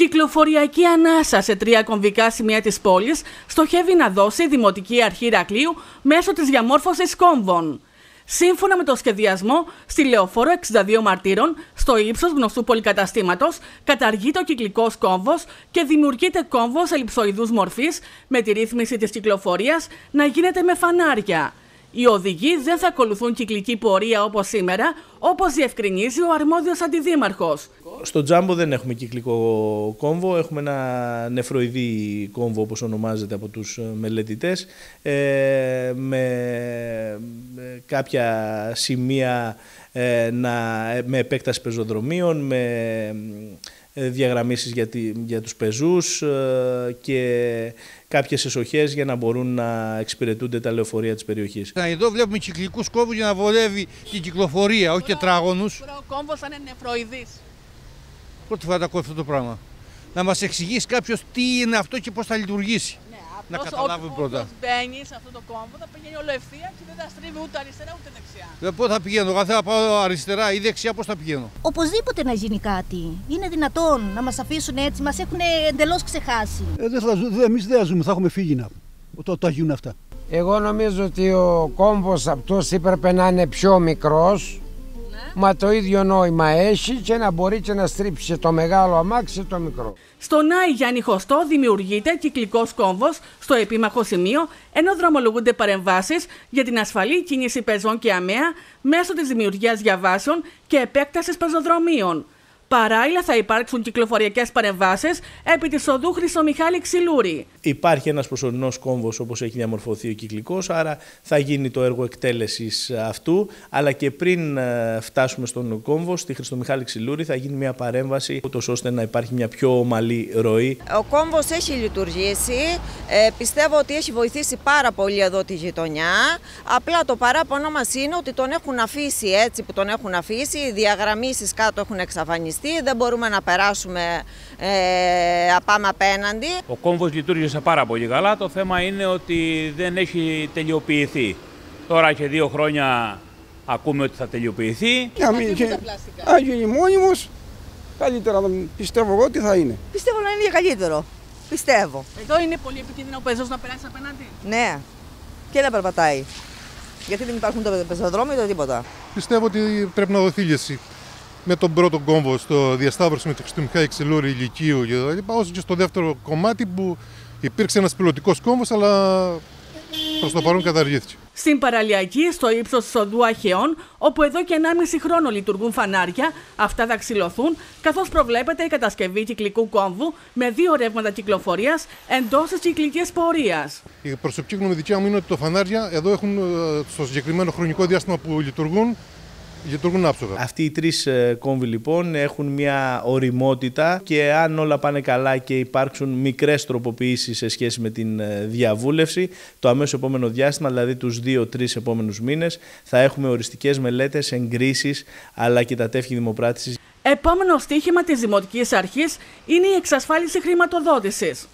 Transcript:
κυκλοφοριακή ανάσα σε τρία κομβικά σημεία της πόλης στοχεύει να δώσει η Δημοτική Αρχή Ηρακλείου μέσω της διαμόρφωσης κόμβων. Σύμφωνα με το σχεδιασμό, στη λεωφόρο 62 Μαρτύρων, στο ύψος γνωστού πολυκαταστήματος, καταργείται ο κυκλικός κόμβος και δημιουργείται κόμβος ελλειψοειδού μορφής με τη ρύθμιση της κυκλοφορίας να γίνεται με φανάρια. Οι οδηγοί δεν θα ακολουθούν κυκλική πορεία όπως σήμερα, όπως διευκρινίζει ο αρμόδιος αντιδήμαρχος. Στο Τζάμπο δεν έχουμε κυκλικό κόμβο, έχουμε ένα νεφροειδή κόμβο όπως ονομάζεται από τους μελετητές, ε, με κάποια σημεία ε, να, με επέκταση πεζοδρομίων, με ε, διαγραμμίσεις για, τη, για τους πεζούς ε, και κάποιες εσοχές για να μπορούν να εξυπηρετούνται τα λεωφορεία της περιοχής. Εδώ βλέπουμε κυκλικούς κόμβους για να βολεύει την κυκλοφορία, όχι τετράγωνους. Τώρα ο κόμβος θα είναι νεφροειδής. Πρώτη φορά τα ακούω αυτό το πράγμα. Να μας εξηγήσει κάποιος τι είναι αυτό και πώς θα λειτουργήσει να καταλάβουμε πρώτα. Όποιος μπαίνεις σε αυτό το κόμβο θα πηγαίνει όλο ευθεία και δεν θα στρίβει ούτε αριστερά ούτε δεξιά. Δεν πώς θα πηγαίνω, αν θέλω να πάω αριστερά ή δεξιά πώς θα πηγαίνω; Οπωσδήποτε να γίνει κάτι. Είναι δυνατόν να μας αφήσουν έτσι, μας έχουν εντελώς ξεχάσει. Ε, δεν θα, δε, εμείς δεν ζούμε, θα έχουμε φύγει να το, το γίνουν αυτά. Εγώ νομίζω ότι ο κόμβος αυτός έπρεπε να είναι πιο μικρός Μα το ίδιο νόημα έχει και να μπορεί και να στρίψει το μεγάλο αμάξι το μικρό. Στον Άι Γιάννη Χωστό δημιουργείται κυκλικός κόμβος στο επίμαχο σημείο, ενώ δρομολογούνται παρεμβάσεις για την ασφαλή κίνηση πεζών και αμαία μέσω της δημιουργίας διαβάσεων και επέκτασης πεζοδρομίων. Παράλληλα θα υπάρξουν κυκλοφοριακές παρεμβάσεις επί της οδού Χρυσομιχάλη Ξυλούρη. Υπάρχει ένας προσωρινός κόμβος όπως έχει διαμορφωθεί ο κυκλικός, άρα θα γίνει το έργο εκτέλεσης αυτού. Αλλά και πριν ε, φτάσουμε στον κόμβο, στη Χριστομιχάλη Ξυλούρη, θα γίνει μια παρέμβαση, ούτως ώστε να υπάρχει μια πιο ομαλή ροή. Ο κόμβος έχει λειτουργήσει. Ε, πιστεύω ότι έχει βοηθήσει πάρα πολύ εδώ τη γειτονιά. Απλά το παράπονο μας είναι ότι τον έχουν αφήσει έτσι που τον έχουν αφήσει. Οι διαγραμμίσεις κάτω έχουν εξαφανιστεί δεν μπορούμε να περάσουμε ε, πάμε απέναντι. Ο κόμβος λειτουργήσε πάρα πολύ καλά, το θέμα είναι ότι δεν έχει τελειοποιηθεί. Τώρα και δύο χρόνια ακούμε ότι θα τελειοποιηθεί. Αν γίνει μόνιμος, καλύτερα πιστεύω εγώ ότι θα είναι. Πιστεύω να είναι για καλύτερο. Πιστεύω. Εδώ είναι πολύ επικίνδυνο ο πεζός να περάσει απέναντι. Ναι, και να περπατάει. Γιατί δεν υπάρχουν το πεζοδρόμιο ή τίποτα. Πιστεύω ότι πρέπει να δοθεί λύση με τον πρώτο κόμβο στο διασταύρωση με το Χριστουμιχά Εξελούρη Ηλικίου και όσο και στο δεύτερο κομμάτι που υπήρξε ένας πιλωτικός κόμβος αλλά προς το παρόν καταργήθηκε. Στην παραλιακή, στο ύψος τη οδού Αχαιών, όπου εδώ και 1,5 χρόνο λειτουργούν φανάρια, αυτά θα ξυλωθούν, καθώς προβλέπεται η κατασκευή κυκλικού κόμβου με δύο ρεύματα κυκλοφορίας εντός της κυκλικής πορείας. Η προσωπική γνώμη δικιά μου είναι ότι τα φανάρια εδώ έχουν ε, στο συγκεκριμένο χρονικό διάστημα που λειτουργούν λειτουργούν άψογα. Αυτοί οι τρεις ε, κόμβοι λοιπόν έχουν μια οριμότητα και αν όλα πάνε καλά και υπάρξουν μικρές τροποποιήσεις σε σχέση με την ε, διαβούλευση, το αμέσως επόμενο διάστημα, δηλαδή τους 2-3 επόμενους μήνες, θα έχουμε οριστικές μελέτες, εγκρίσεις αλλά και τα τεύχη δημοπράτησης. Επόμενο στίχημα της Δημοτικής Αρχής είναι η εξασφάλιση χρηματοδότησης.